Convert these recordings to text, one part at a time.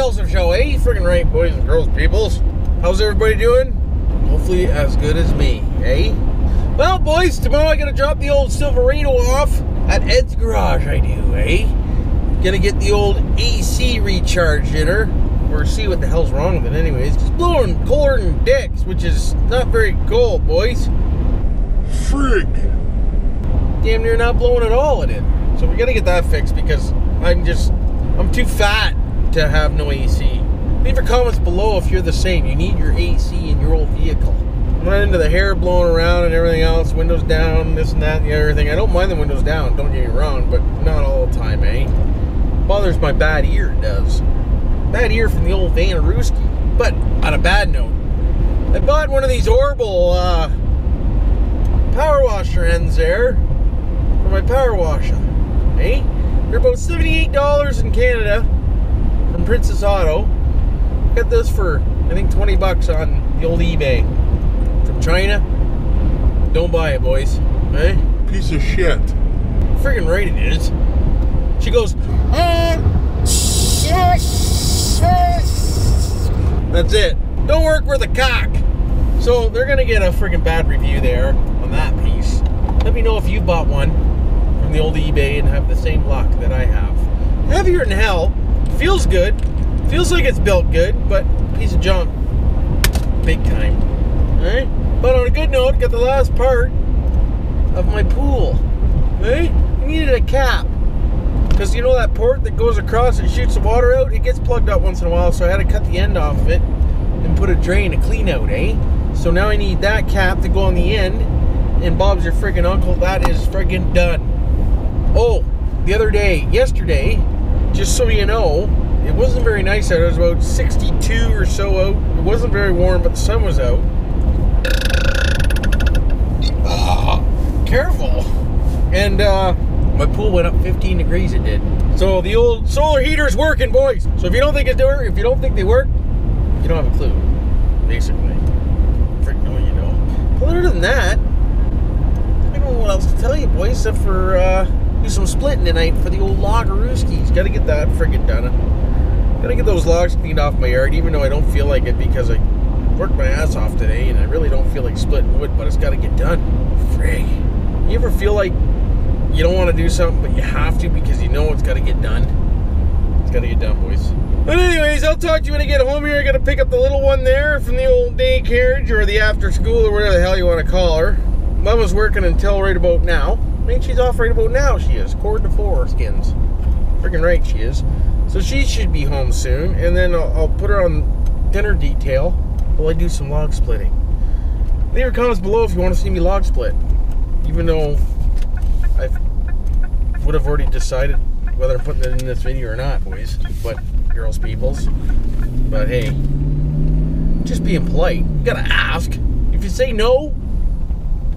Belson Show, eh? Freaking right, boys and girls, peoples. How's everybody doing? Hopefully as good as me, eh? Well, boys, tomorrow I gotta drop the old Silverado off at Ed's garage. I do, eh? Gonna get the old AC recharged in her, or see what the hell's wrong with it, anyways. It's blowing colder than dicks, which is not very cool, boys. Frig. Damn near not blowing at all in it. So we gotta get that fixed because I'm just I'm too fat to have no AC. Leave your comments below if you're the same. You need your AC in your old vehicle. Not into the hair blowing around and everything else, windows down, this and that and the other thing. I don't mind the windows down, don't get me wrong, but not all the time, eh? Bothers my bad ear, it does. Bad ear from the old van Vanaruski. But on a bad note, I bought one of these Orbital uh, power washer ends there for my power washer. Eh? They're about $78 in Canada from Princess Auto. Got this for I think 20 bucks on the old eBay. From China. Don't buy it, boys. Eh? Piece of shit. Friggin' right it is. She goes, That's it. Don't work with a cock. So they're gonna get a friggin' bad review there on that piece. Let me know if you bought one from the old eBay and have the same luck that I have. Heavier than hell. Feels good. Feels like it's built good, but piece of junk. Big time. Alright? But on a good note, got the last part of my pool. Right? Needed a cap. Because you know that port that goes across and shoots the water out? It gets plugged up once in a while, so I had to cut the end off of it and put a drain to clean out, eh? So now I need that cap to go on the end. And Bob's your friggin' uncle. That is friggin' done. Oh, the other day, yesterday, just so you know, it wasn't very nice out. It was about 62 or so out. It wasn't very warm, but the sun was out. Ah, careful. And uh, my pool went up 15 degrees. It did. So the old solar heater's working, boys. So if you don't think it's doing, if you don't think they work, you don't have a clue. Basically, frick know you know. But other than that, I don't know what else to tell you, boys, except for uh, do some splitting tonight for the old Loggerooskies. Got to get that friggin' done. Gotta get those logs cleaned off my yard, even though I don't feel like it because I worked my ass off today and I really don't feel like splitting wood, but it's got to get done. Frig. You ever feel like you don't want to do something, but you have to because you know it's got to get done? It's got to get done, boys. But anyways, I'll talk to you when I get home here. I got to pick up the little one there from the old day carriage or the after school or whatever the hell you want to call her. Mama's working until right about now. I mean, she's off right about now, she is. Cord to four skins. Freaking right she is. So she should be home soon, and then I'll, I'll put her on dinner detail while I do some log splitting. Leave your comments below if you want to see me log split. Even though I would have already decided whether I'm putting it in this video or not, boys. But girls, peoples. But hey, just being polite. You gotta ask. If you say no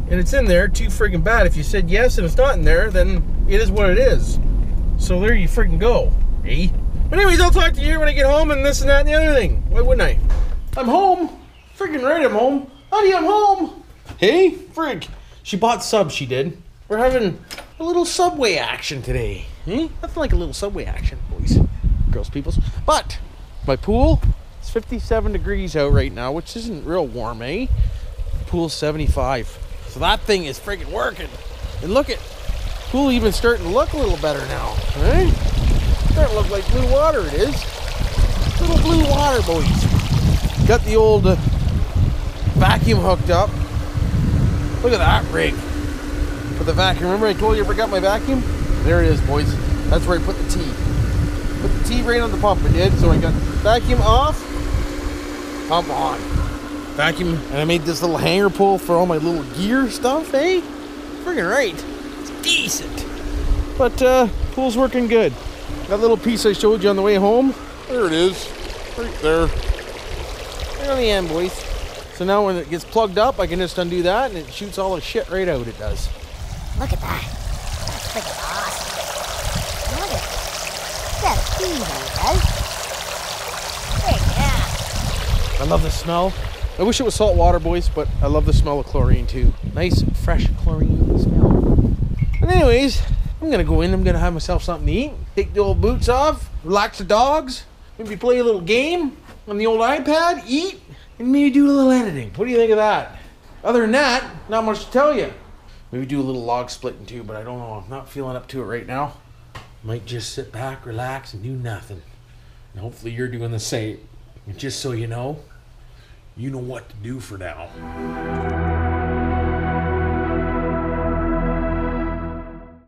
and it's in there, too freaking bad. If you said yes and it's not in there, then it is what it is. So there you friggin' go, eh? But anyways, I'll talk to you when I get home and this and that and the other thing. Why wouldn't I? I'm home. Friggin' right, I'm home. Honey, I'm home. Hey, frig. She bought sub, she did. We're having a little subway action today. Eh? Nothing like a little subway action, boys, girls, peoples. But my pool, it's 57 degrees out right now, which isn't real warm, eh? Pool's 75. So that thing is friggin' working. And look at pool even starting to look a little better now. Right? Starting to look like blue water it is. Little blue water, boys. Got the old uh, vacuum hooked up. Look at that rig. For the vacuum. Remember I told you I forgot my vacuum? There it is, boys. That's where I put the T. Put the T right on the pump. I did. So I got vacuum off, pump on. Vacuum, and I made this little hanger pull for all my little gear stuff, eh? Friggin' right. It's decent. But uh, pool's working good. That little piece I showed you on the way home, there it is. Right there. Right on the end, boys. So now when it gets plugged up, I can just undo that and it shoots all the shit right out, it does. Look at that. That's freaking awesome. Look at that fever, right? Freak yeah. I love the smell. I wish it was salt water, boys, but I love the smell of chlorine too. Nice, fresh chlorine And anyways, I'm gonna go in. I'm gonna have myself something to eat. Take the old boots off. Relax the dogs. maybe play a little game on the old iPad, eat, and maybe do a little editing. What do you think of that? Other than that, not much to tell you. Maybe do a little log splitting too, but I don't know. I'm not feeling up to it right now. Might just sit back, relax, and do nothing. And hopefully you're doing the same. And just so you know, you know what to do for now.